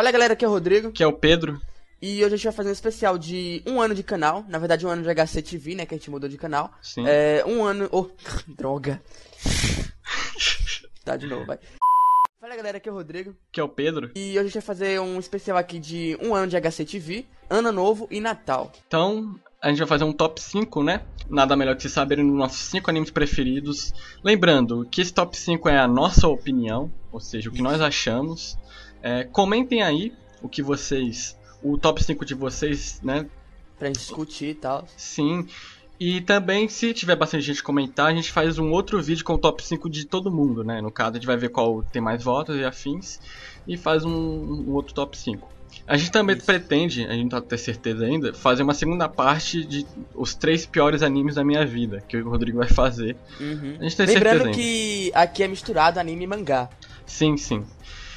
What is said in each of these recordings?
Fala galera, aqui é o Rodrigo. Que é o Pedro. E hoje a gente vai fazer um especial de um ano de canal. Na verdade, um ano de HCTV, né? Que a gente mudou de canal. Sim. É, um ano. Oh, droga. tá de novo, vai. Fala galera, aqui é o Rodrigo. Que é o Pedro. E hoje a gente vai fazer um especial aqui de um ano de HCTV, Ano Novo e Natal. Então, a gente vai fazer um top 5, né? Nada melhor que vocês saberem dos nossos 5 animes preferidos. Lembrando que esse top 5 é a nossa opinião, ou seja, o que nós achamos. É, comentem aí o que vocês. O top 5 de vocês, né? Pra gente discutir e tal. Sim. E também, se tiver bastante gente comentar, a gente faz um outro vídeo com o top 5 de todo mundo, né? No caso, a gente vai ver qual tem mais votos e afins. E faz um, um outro top 5. A gente também Isso. pretende, a gente não tá ter certeza ainda, fazer uma segunda parte de os três piores animes da minha vida, que o Rodrigo vai fazer. Uhum. A gente tem certeza Lembrando ainda. que aqui é misturado anime e mangá. Sim, sim.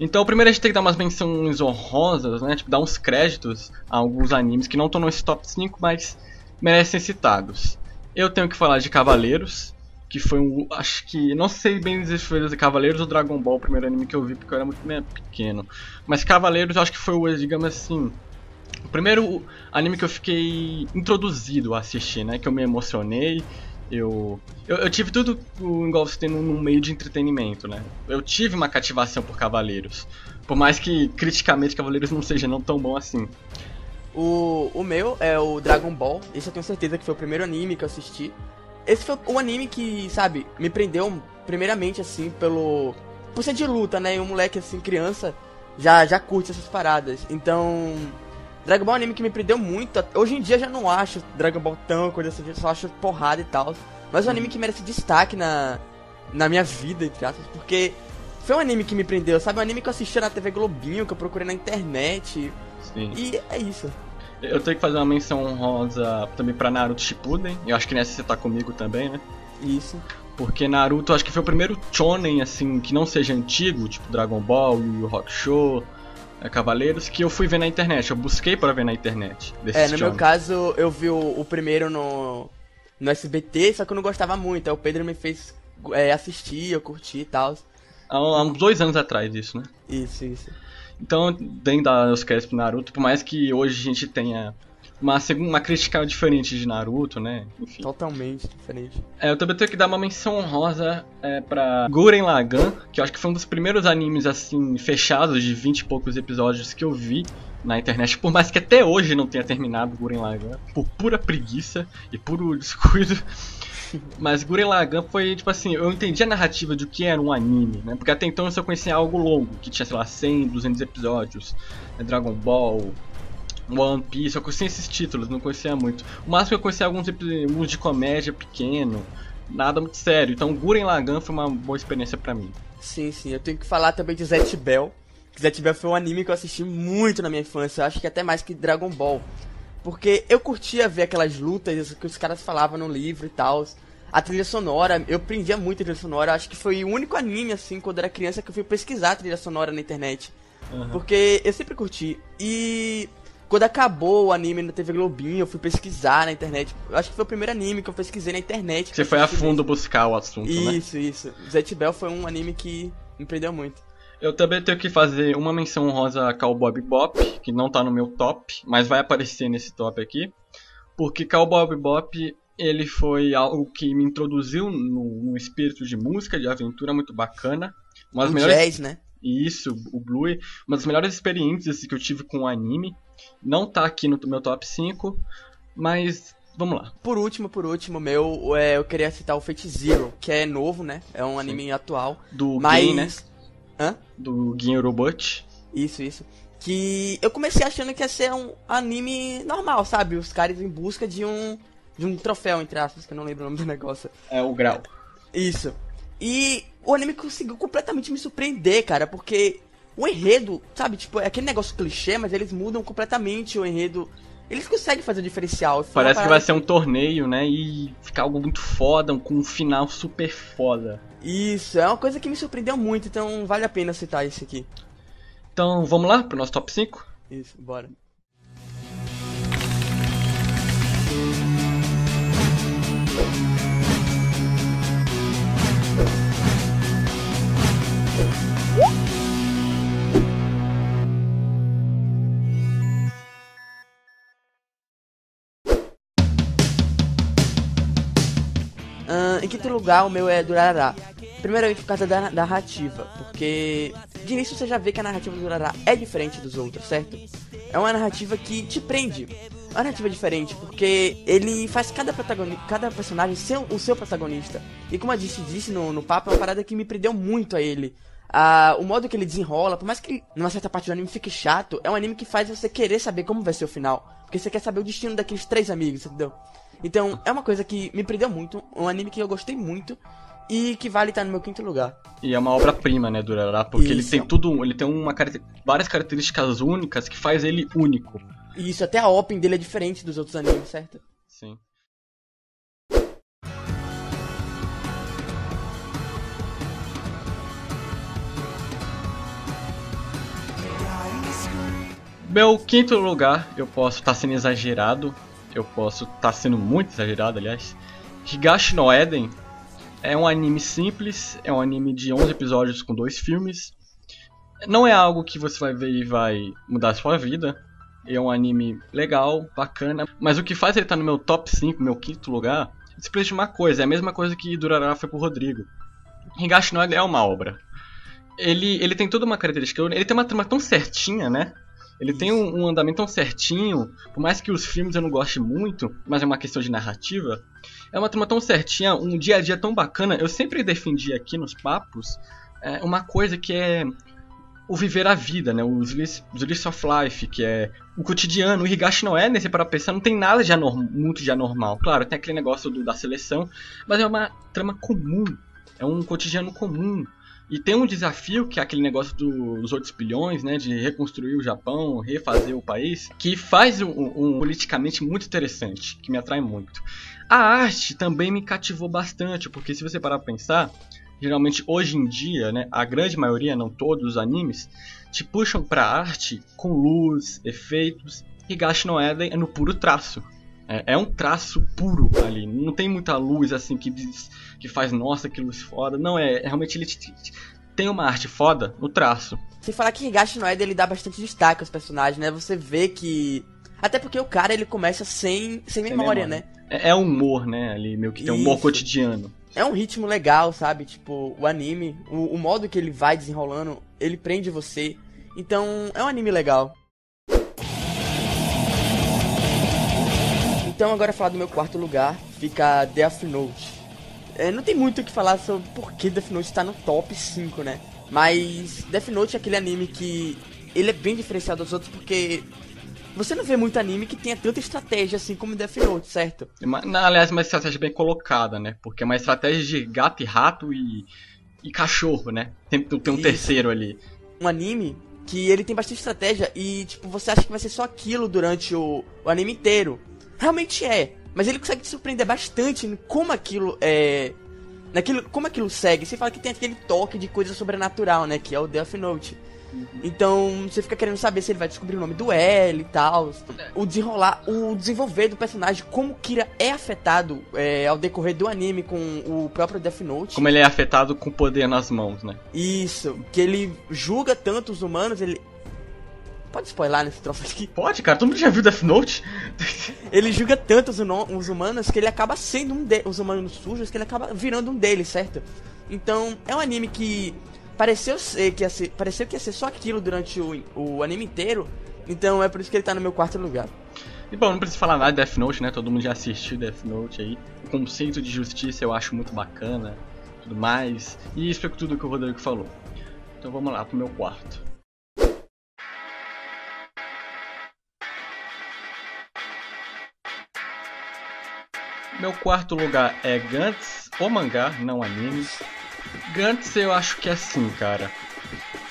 Então, primeiro a gente tem que dar umas menções honrosas, né? Tipo, dar uns créditos a alguns animes que não estão nesse top 5, mas merecem ser citados. Eu tenho que falar de Cavaleiros, que foi um. Acho que. Não sei bem dizer se foi Cavaleiros ou Dragon Ball, o primeiro anime que eu vi, porque eu era muito pequeno. Mas Cavaleiros acho que foi o, digamos assim. O primeiro anime que eu fiquei introduzido a assistir, né? Que eu me emocionei. Eu, eu, eu tive tudo o tem num, num meio de entretenimento, né? Eu tive uma cativação por Cavaleiros. Por mais que criticamente Cavaleiros não seja não tão bom assim. O, o meu é o Dragon Ball. Esse eu tenho certeza que foi o primeiro anime que eu assisti. Esse foi o anime que, sabe, me prendeu primeiramente, assim, pelo. Por ser de luta, né? E um moleque, assim, criança, já, já curte essas paradas. Então. Dragon Ball é um anime que me prendeu muito. Hoje em dia já não acho Dragon Ball tão coisa assim, só acho porrada e tal. Mas é um anime que merece destaque na, na minha vida, entre aspas, porque foi um anime que me prendeu, sabe? Um anime que eu assistia na TV Globinho, que eu procurei na internet. Sim. E é isso. Eu tenho que fazer uma menção honrosa também pra Naruto Shippuden. Eu acho que nessa você tá comigo também, né? Isso. Porque Naruto acho que foi o primeiro shonen assim que não seja antigo, tipo Dragon Ball, Yu Yu Hakusho, é, Cavaleiros, que eu fui ver na internet. Eu busquei pra ver na internet. É, no meu caso, eu vi o, o primeiro no, no SBT, só que eu não gostava muito. Aí o Pedro me fez é, assistir, eu curti e tal. Há, há uns dois anos atrás isso, né? Isso, isso. Então, tem dar os créditos pro Naruto, por mais que hoje a gente tenha uma, uma crítica diferente de Naruto, né? Enfim. Totalmente diferente. É, eu também tenho que dar uma menção honrosa é, pra Guren Lagann, que eu acho que foi um dos primeiros animes, assim, fechados de 20 e poucos episódios que eu vi na internet, por mais que até hoje não tenha terminado Guren Lagann, por pura preguiça e puro descuido. Mas Guren Lagann foi, tipo assim, eu entendi a narrativa de o que era um anime, né? Porque até então eu só conhecia algo longo, que tinha, sei lá, 100, 200 episódios, né? Dragon Ball, One Piece, eu conhecia esses títulos, não conhecia muito. O máximo que eu conhecia alguns, epi- alguns de comédia pequeno, nada muito sério. Então Guren Lagann foi uma boa experiência pra mim. Sim, sim. Eu tenho que falar também de Zet Bell. Zet Bell foi um anime que eu assisti muito na minha infância. Eu acho que até mais que Dragon Ball. Porque eu curtia ver aquelas lutas que os caras falavam no livro e tal. A trilha sonora, eu prendia muito a trilha sonora. Acho que foi o único anime, assim, quando eu era criança, que eu fui pesquisar a trilha sonora na internet. Aham. Porque eu sempre curti. E quando acabou o anime na TV Globinho, eu fui pesquisar na internet. Eu acho que foi o primeiro anime que eu pesquisei na internet. Você foi a fundo buscar o assunto, mesmo. né? Isso, isso. Zet Bell foi um anime que me prendeu muito. Eu também tenho que fazer uma menção honrosa a Cowboy Bebop, que não tá no meu top, mas vai aparecer nesse top aqui. Porque Cowboy Bebop, ele foi algo que me introduziu no, no espírito de música, de aventura muito bacana. O melhores jazz, né? Isso, o Blue, uma das melhores experiências que eu tive com o anime. Não tá aqui no meu top 5, mas vamos lá. Por último, por último, meu, é, eu queria citar o Fate Zero, que é novo, né? É um anime atual. Do Mas. Gin, né? Hã? Do Gin Robot. Isso, isso. Que eu comecei achando que ia ser um anime normal, sabe? Os caras em busca de um. De um troféu, entre aspas, que eu não lembro o nome do negócio. É o Grau. Isso. E o anime conseguiu completamente me surpreender, cara, porque o enredo, sabe, tipo, é aquele negócio clichê, mas eles mudam completamente o enredo. Eles conseguem fazer o diferencial. Uma Parece que vai ser um torneio, né? E ficar algo muito foda, com um final super foda. Isso, é uma coisa que me surpreendeu muito, então vale a pena citar esse aqui. Então vamos lá pro nosso top 5? Isso, bora. Quinto lugar, o meu é Durará. Primeiramente por causa da narrativa, porque de início você já vê que a narrativa do Durará é diferente dos outros, certo? É uma narrativa que te prende. Uma narrativa diferente, porque ele faz cada, protagonista, cada personagem ser o seu protagonista. E como a gente disse no, no papo, é uma parada que me prendeu muito a ele. Ah, o modo que ele desenrola, por mais que numa certa parte do anime fique chato, é um anime que faz você querer saber como vai ser o final. Porque você quer saber o destino daqueles três amigos, entendeu? Então, é uma coisa que me prendeu muito, um anime que eu gostei muito e que vale estar no meu quinto lugar. E é uma obra-prima, né, Durará, porque Isso. ele tem tudo, ele tem uma várias características únicas que faz ele único. Isso, até a open dele é diferente dos outros animes, certo? Sim. Meu quinto lugar, eu posso estar tá sendo exagerado, eu posso estar tá sendo muito exagerado, aliás. Higashi no Eden é um anime simples, é um anime de 11 episódios com dois filmes. Não é algo que você vai ver e vai mudar a sua vida. É um anime legal, bacana, mas o que faz ele estar tá no meu top 5, meu quinto lugar, é simplesmente uma coisa, é a mesma coisa que Durarara foi pro Rodrigo. Higashi no Eden é uma obra. Ele, ele tem toda uma característica, ele tem uma trama tão certinha, né? Ele tem um, um, andamento tão certinho, por mais que os filmes eu não goste muito, mas é uma questão de narrativa. É uma trama tão certinha, um dia a dia tão bacana. Eu sempre defendi aqui nos papos é, uma coisa que é o viver a vida, né? O Slice of Life, que é o cotidiano. O Higashi não é, nesse para pensar, não tem nada de muito de anormal. Claro, tem aquele negócio do, da seleção, mas é uma trama comum. É um cotidiano comum. E tem um desafio, que é aquele negócio dos 8 bilhões, né? De reconstruir o Japão, refazer o país, que faz um, um politicamente muito interessante, que me atrai muito. A arte também me cativou bastante, porque se você parar pra pensar, geralmente hoje em dia, né, a grande maioria, não todos os animes, te puxam pra arte com luz, efeitos, e Gashi no Eden é no puro traço. É, é, um traço puro ali. Não tem muita luz assim que diz, que faz, nossa, que luz foda. Não, é, é realmente ele tem uma arte foda no traço. Se falar que Higashi no ele dá bastante destaque aos personagens, né? Você vê que. Até porque o cara ele começa sem, sem, sem memória, memória, né? É, é humor, né? Ali, meio que tem um humor cotidiano. É um ritmo legal, sabe? Tipo, o anime, o, o modo que ele vai desenrolando, ele prende você. Então, é um anime legal. Então agora falar do meu quarto lugar, fica Death Note. É, não tem muito o que falar sobre por que Death Note está no top 5, né? Mas Death Note é aquele anime que ele é bem diferenciado dos outros porque você não vê muito anime que tenha tanta estratégia assim como Death Note, certo? Não, aliás, uma estratégia bem colocada, né? Porque é uma estratégia de gato e rato e, e cachorro, né? Tem, tem um Isso. terceiro ali. Um anime que ele tem bastante estratégia e, tipo, você acha que vai ser só aquilo durante o, o anime inteiro. Realmente é. Mas ele consegue te surpreender bastante em como aquilo é. Naquilo, como aquilo segue. Você fala que tem aquele toque de coisa sobrenatural, né? Que é o Death Note. Uhum. Então você fica querendo saber se ele vai descobrir o nome do L e tal. O desenrolar, o desenvolver do personagem, como Kira é afetado é, ao decorrer do anime com o próprio Death Note. Como ele é afetado com poder nas mãos, né? Isso, que ele julga tanto os humanos, ele, Pode spoiler nesse troço aqui? Pode, cara. Todo mundo já viu Death Note? ele julga tanto os, os humanos que ele acaba sendo um deles. Os humanos sujos que ele acaba virando um deles, certo? Então, é um anime que pareceu ser que ia ser, pareceu que ia ser só aquilo durante o, o anime inteiro. Então é por isso que ele tá no meu quarto lugar. E bom, não preciso falar nada de Death Note, né? Todo mundo já assistiu Death Note aí. O conceito de justiça eu acho muito bacana, tudo mais. E explico tudo o que o Rodrigo falou. Então vamos lá pro meu quarto. Meu quarto lugar é Gantz, o mangá, não anime. Gantz eu acho que é assim, cara.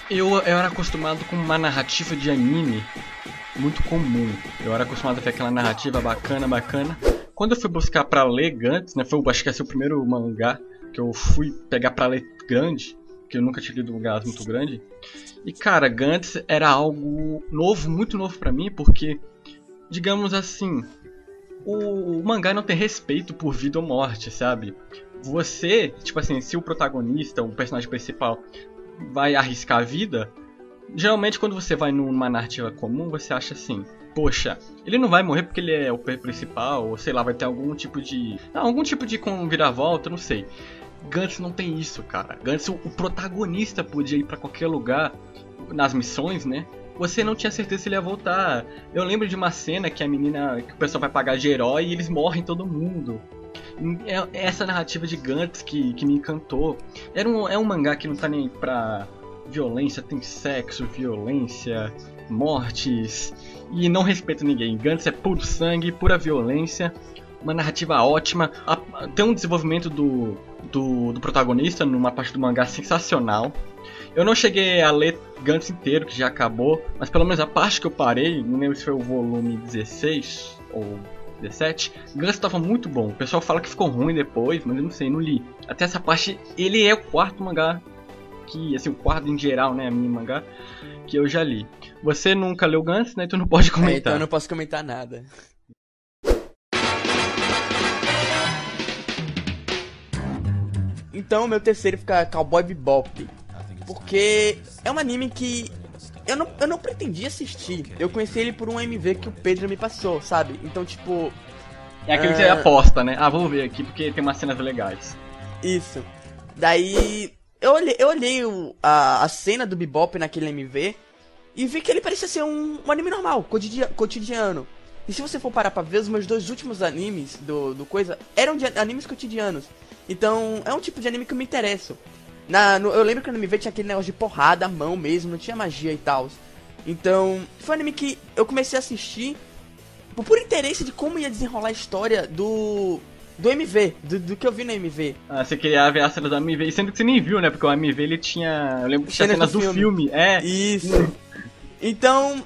Eu, eu era acostumado com uma narrativa de anime muito comum. Eu era acostumado a ver aquela narrativa bacana, bacana. Quando eu fui buscar pra ler Gantz, né, foi, acho que esse é o primeiro mangá que eu fui pegar pra ler grande, que eu nunca tinha lido um mangá muito grande. E cara, Gantz era algo novo, muito novo para mim, porque, digamos assim, o, o, mangá não tem respeito por vida ou morte, sabe? Você, tipo assim, se o protagonista, o personagem principal, vai arriscar a vida, Geralmente quando você vai numa narrativa comum, você acha assim, poxa, ele não vai morrer porque ele é o principal, ou sei lá, vai ter algum tipo de. algum tipo de viravolta, não sei. Gantz não tem isso, cara. Gantz, o protagonista podia ir para qualquer lugar nas missões, né? Você não tinha certeza se ele ia voltar. Eu lembro de uma cena que a menina, que o pessoal vai pagar de herói e eles morrem todo mundo. É, é essa narrativa de Gantz que, que me encantou. Era um, é um mangá que não tá nem pra violência, tem sexo, violência, mortes e não respeita ninguém. Gantz é puro sangue, pura violência, uma narrativa ótima, tem um desenvolvimento do, do, do protagonista numa parte do mangá sensacional. Eu não cheguei a ler Gantz inteiro, que já acabou, mas pelo menos a parte que eu parei, não lembro se foi o volume 16 ou 17, Gantz estava muito bom. O pessoal fala que ficou ruim depois, mas eu não sei, não li. Até essa parte, ele é o quarto mangá que, assim, o quarto em geral, né, mini mangá, que eu já li. Você nunca leu Gantz, né, então não pode comentar. É, então eu não posso comentar nada. Então, meu terceiro fica Cowboy Bebop. Porque é um anime que eu não, eu não pretendia assistir. Eu conheci ele por um MV que o Pedro me passou, sabe? Então, tipo. É aquele uh... que você aposta, né? Ah, vou ver aqui porque tem umas cenas legais. Isso. Daí. Eu olhei, eu olhei o, a, a cena do Bebop naquele MV e vi que ele parecia ser um, um anime normal, cotidiano. E se você for parar pra ver, os meus dois últimos animes do, do coisa eram de animes cotidianos. Então, é um tipo de anime que eu me interesso. Na, no, eu lembro que no anime tinha aquele negócio de porrada, mão mesmo, não tinha magia e tal. Então, foi um anime que eu comecei a assistir por, por interesse de como ia desenrolar a história do. Do MV, do, do que eu vi no MV. Ah, você queria ver a cena do MV, sendo que você nem viu, né? Porque o MV ele tinha. Eu lembro que tinha cenas do, do filme. filme. É. Isso. então,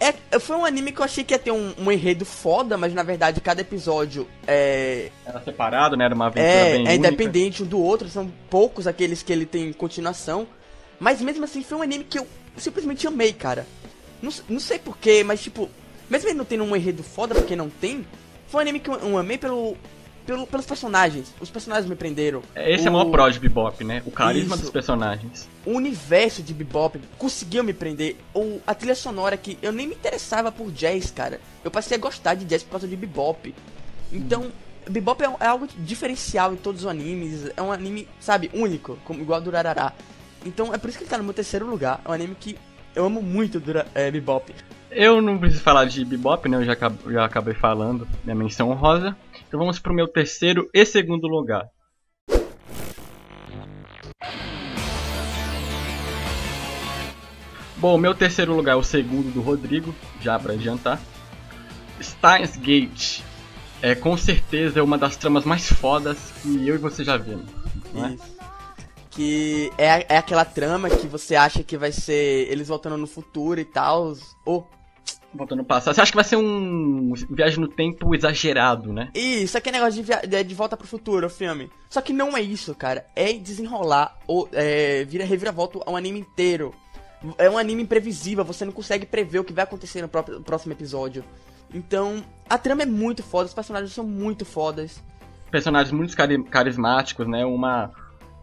é, foi um anime que eu achei que ia ter um, um enredo foda, mas na verdade cada episódio é. Era separado, né? Era uma aventura é, bem. É independente um do outro, são poucos aqueles que ele tem continuação. Mas mesmo assim foi um anime que eu simplesmente amei, cara. Não, não sei porquê, mas tipo, mesmo ele não tendo um enredo foda, porque não tem, foi um anime que eu, eu amei pelo, pelo, pelos personagens. Os personagens me prenderam. É, esse o... é o maior pró de Bebop, né? O carisma Isso. dos personagens. O universo de Bebop conseguiu me prender. O, a trilha sonora que eu nem me interessava por jazz, cara. Eu passei a gostar de jazz por causa de Bebop. Então, hum. Bebop é, é, algo diferencial em todos os animes. É um anime, sabe, único, como igual a Durarará. Então é por isso que ele tá no meu terceiro lugar. É um anime que eu amo muito Dura, é, Bebop. Eu não preciso falar de Bebop, né? Eu já, já acabei falando. Minha menção rosa. Então vamos pro meu terceiro e segundo lugar. Bom, meu terceiro lugar é o segundo do Rodrigo, já para adiantar. Steins Gate é com certeza é uma das tramas mais fodas que eu e você já vimos. É? Que é, é aquela trama que você acha que vai ser eles voltando no futuro e tal, ou Voltando no passado. Você acha que vai ser um viagem no tempo exagerado, né? Isso, aqui é negócio de, de, de volta pro futuro, o filme. Só que não é isso, cara. É desenrolar, ou é, vira reviravolta ao anime inteiro. É um anime imprevisível, você não consegue prever o que vai acontecer no próprio, próximo episódio. Então, a trama é muito foda, os personagens são muito fodas. Personagens muito carismáticos, né? Uma,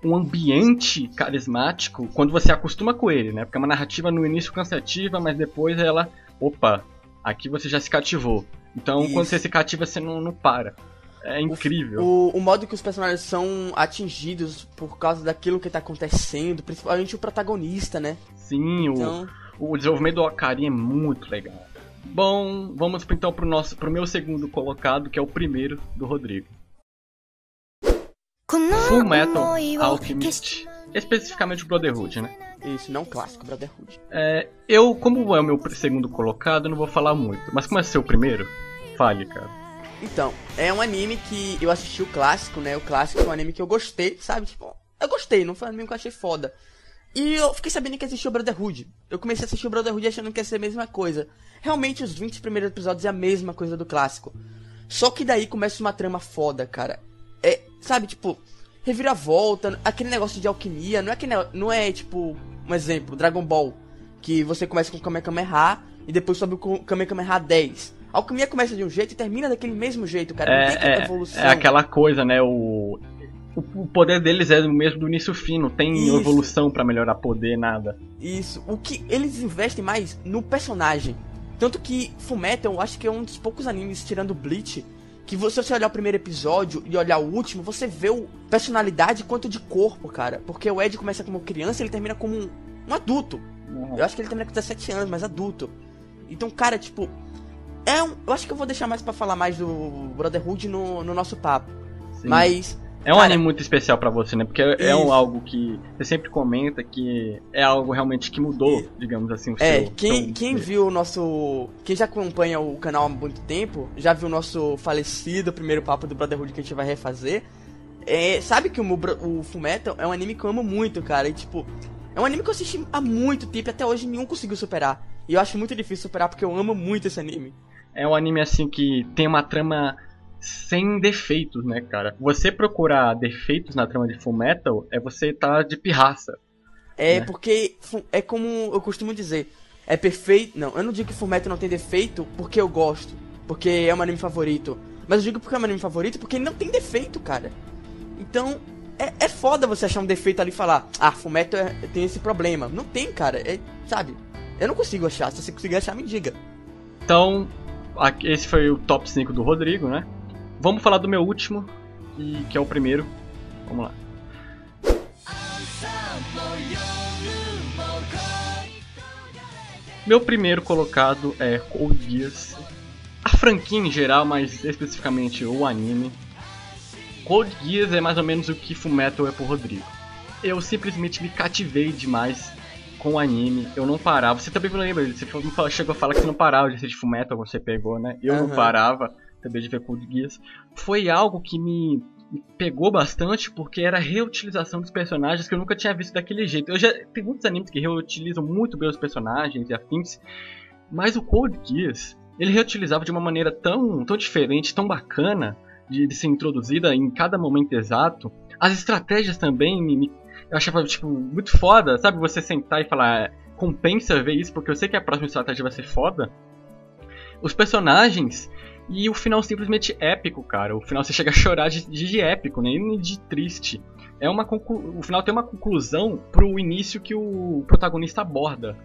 um ambiente carismático quando você acostuma com ele, né? Porque é uma narrativa no início cansativa, mas depois ela opa, aqui você já se cativou. Então Isso. quando você se cativa, você não, não para. É incrível. O, o, o, modo que os personagens são atingidos por causa daquilo que tá acontecendo, principalmente o protagonista, né? Sim, então... o, o desenvolvimento do Ocarina é muito legal. Bom, vamos então pro nosso pro meu segundo colocado, que é o primeiro do Rodrigo. Full Metal Alchemist. Especificamente o Brotherhood, né? Isso, não clássico, Brotherhood. É, eu, como é o meu segundo colocado, não vou falar muito. Mas como é seu primeiro, fale, cara. Então, é um anime que eu assisti o clássico, né? O clássico é um anime que eu gostei, sabe? Tipo, eu gostei, não foi um anime que eu achei foda. E eu fiquei sabendo que existia o Brotherhood. Eu comecei a assistir o Brotherhood achando que ia ser a mesma coisa. Realmente, os 20 primeiros episódios é a mesma coisa do clássico. Só que daí começa uma trama foda, cara. É, sabe, tipo, reviravolta, aquele negócio de alquimia, não é que não é tipo, um exemplo, Dragon Ball, que você começa com o Kamehameha e depois sobe o Kamehameha 10. A alquimia começa de um jeito e termina daquele mesmo jeito, cara. É, não tem aquela é, evolução. É aquela coisa, né? O o, poder deles é o mesmo do início fim, não tem Isso. evolução pra melhorar poder, nada. Isso. O que eles investem mais no personagem. Tanto que Fullmetal, eu acho que é um dos poucos animes, tirando Bleach, que você, se você olhar o primeiro episódio e olhar o último, você vê o personalidade quanto de corpo, cara. Porque o Ed começa como criança e ele termina como um, um adulto. Eu acho que ele termina com 17 anos, mas adulto. Então, cara, tipo. É um, eu acho que eu vou deixar mais pra falar mais do Brotherhood no, no nosso papo. Sim. Mas. É um Cara, anime muito especial pra você, né? Porque é um, Isso. algo que você sempre comenta que é algo realmente que mudou, Isso. digamos assim, o É, seu. quem, seu- quem viu o nosso. Quem já acompanha o canal há muito tempo, já viu o nosso falecido primeiro papo do Brotherhood que a gente vai refazer. É, sabe que o, o Fullmetal é um anime que eu amo muito, cara. E tipo, é um anime que eu assisti há muito tempo e até hoje nenhum conseguiu superar. E eu acho muito difícil superar porque eu amo muito esse anime. É um anime assim que tem uma trama sem defeitos, né, cara? Você procurar defeitos na trama de Fullmetal é você tá de pirraça. É Né? porque é como eu costumo dizer, é perfeito. Não, eu não digo que Fullmetal não tem defeito porque eu gosto, porque é meu anime favorito. Mas eu digo porque é meu anime favorito porque ele não tem defeito, cara. Então, é, é foda você achar um defeito ali e falar, ah, Fullmetal é- tem esse problema. Não tem, cara. É, sabe? Eu não consigo achar. Se você conseguir achar, me diga. Então, esse foi o top 5 do Rodrigo, né? Vamos falar do meu último, e que é o primeiro. Vamos lá. Meu primeiro colocado é Code Geass. A franquia em geral, mas especificamente o anime. Code Geass é mais ou menos o que Fullmetal é pro Rodrigo. Eu simplesmente me cativei demais com o anime, eu não parava. Você também me lembra, você chegou a falar que você não parava de assistir Fullmetal, você pegou, né? Eu não Aham. parava também de ver Geass. Foi algo que me me pegou bastante porque era a reutilização dos personagens que eu nunca tinha visto daquele jeito. Eu já tem muitos animes que reutilizam muito bem os personagens e afins, mas o Code Geass, ele reutilizava de uma maneira tão, tão diferente, tão bacana de, de ser introduzida em cada momento exato. As estratégias também me, me- eu achava tipo muito foda, sabe? Você sentar e falar, "É, compensa ver isso porque eu sei que a próxima estratégia vai ser foda. Os personagens e o final simplesmente épico, cara. O final você chega a chorar de, de, épico, nem de triste. É uma conclu... O final tem uma conclusão pro início que o protagonista aborda.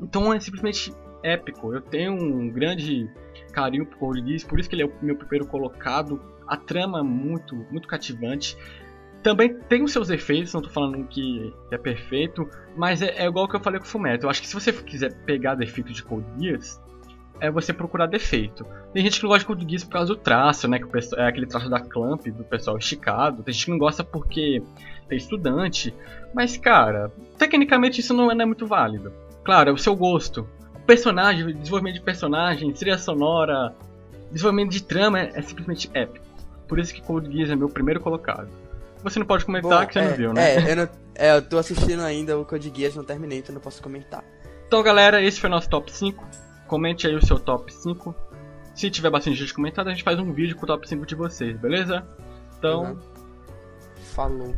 Então é simplesmente épico. Eu tenho um grande carinho por Geass, por isso que ele é o meu primeiro colocado. A trama é muito, muito cativante. Também tem os seus efeitos, não tô falando que é perfeito, mas é, é igual que eu falei com o Fumeto. Eu acho que se você quiser pegar defeito de Geass, é você procurar defeito. Tem gente que não gosta de Code por causa do traço, né? Que o pessoal, é aquele traço da Clamp, do pessoal esticado. Tem gente que não gosta porque é estudante. Mas, cara, tecnicamente isso não é, não é muito válido. Claro, é o seu gosto. Personagem, desenvolvimento de personagem, trilha sonora, desenvolvimento de trama é, é simplesmente épico. Por isso que Code Geass é meu primeiro colocado. Você não pode comentar Bom, que você é, não viu, né? É eu, não- é, eu tô assistindo ainda o Code Geass, não terminei, então não posso comentar. Então, galera, esse foi o nosso top 5. Comente aí o seu top 5. Se tiver bastante gente comentando, a gente faz um vídeo com o top 5 de vocês, beleza? Então, Falou.